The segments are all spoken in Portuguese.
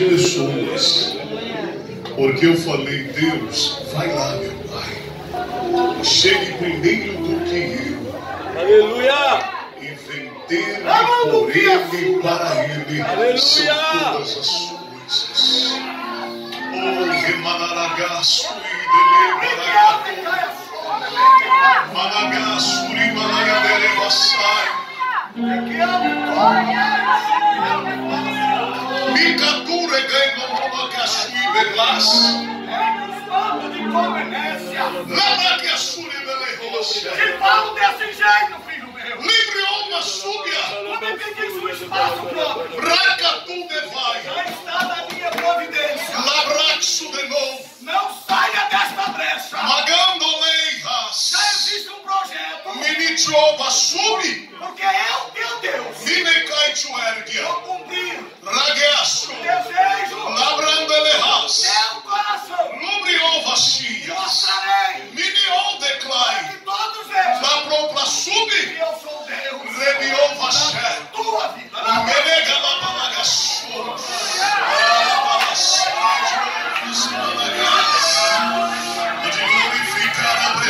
pessoas. Porque eu falei, Deus, vai lá, meu Pai. Chegue primeiro do que eu. Aleluia! E vender por ele para ele Aleluia! são todas as coisas. Oh, remanaragaço e delebaragato. Managaço e. Lembra que a suri Te falo desse jeito, filho meu.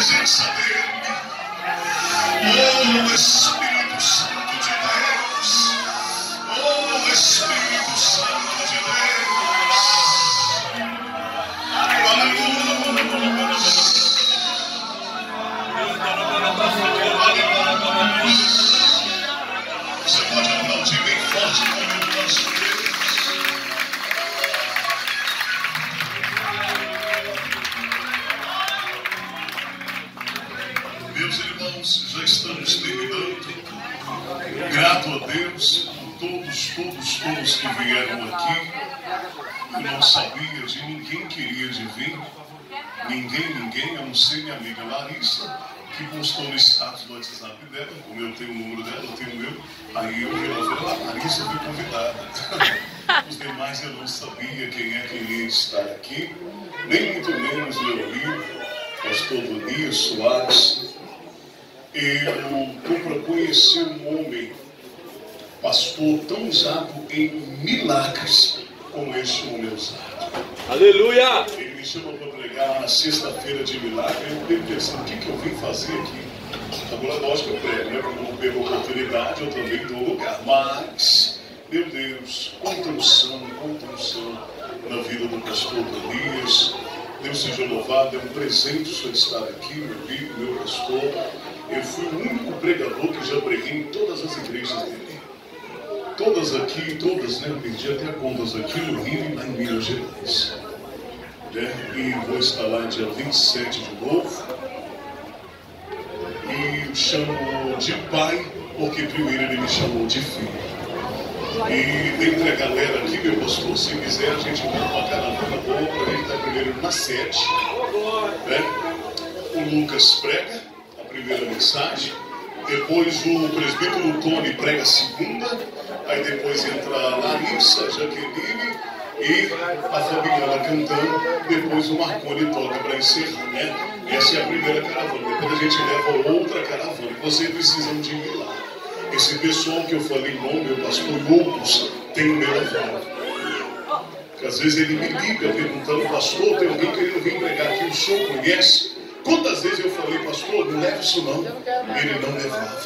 business. Meus irmãos, já estamos terminando. Grato a Deus por todos, todos, todos que vieram aqui. Eu não sabia de ninguém queria de vir. Ninguém, ninguém, a não ser minha amiga Larissa, que postou no status do WhatsApp dela, como eu tenho o número dela, eu tenho o meu, aí eu resolvi, a Larissa foi convidada. Os demais eu não sabia quem é que ia estar aqui, nem muito menos meu amigo, pastor Donias Soares. Eu estou para conhecer um homem, pastor tão usado em milagres como este homem é usado. Aleluia! Ele me chamou para pregar na sexta-feira de milagre. Eu fiquei pensando, o que, que eu vim fazer aqui? Agora, lógico que eu prego, né? Quando eu a oportunidade, eu também dou lugar. Mas, meu Deus, quanta unção, quanta unção na vida do pastor Danias. Deus seja louvado, é um presente o senhor estar aqui, meu amigo, meu pastor. Eu fui o único pregador que já preguei em todas as igrejas dele. Todas aqui, todas, né? Eu perdi até contas aqui no Rio e lá em Minas Gerais. Né? E vou estar lá dia 27 de novo. E chamo de pai, porque primeiro ele me chamou de filho. E dentre a galera aqui, meu pastor, se quiser, a gente vai uma caravana boa para ele estar primeiro na sede. Né? O Lucas prega a primeira mensagem. Depois o presbítero Tony prega a segunda. Aí depois entra a Larissa, Jaqueline e a Fabiana cantando. Depois o Marconi toca para encerrar, né? Essa é a primeira caravana. Depois a gente leva outra caravana. Vocês precisam de ir lá. Esse pessoal que eu falei nome, meu pastor e outros, tem o meu aval. Porque às vezes ele me liga perguntando, pastor, tem alguém querendo vir pregar aqui, o senhor conhece? Quantas vezes eu falei, pastor, não leva isso não. Ele não levava.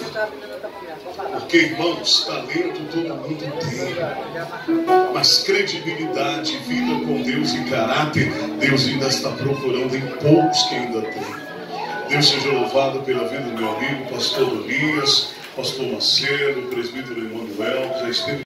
Porque, irmãos, talento todo mundo tem. Mas credibilidade, vida com Deus e caráter, Deus ainda está procurando em poucos que ainda tem. Deus seja louvado pela vida do meu amigo, pastor Elias, pastor Marcelo, presbítero Emanuel, que já esteve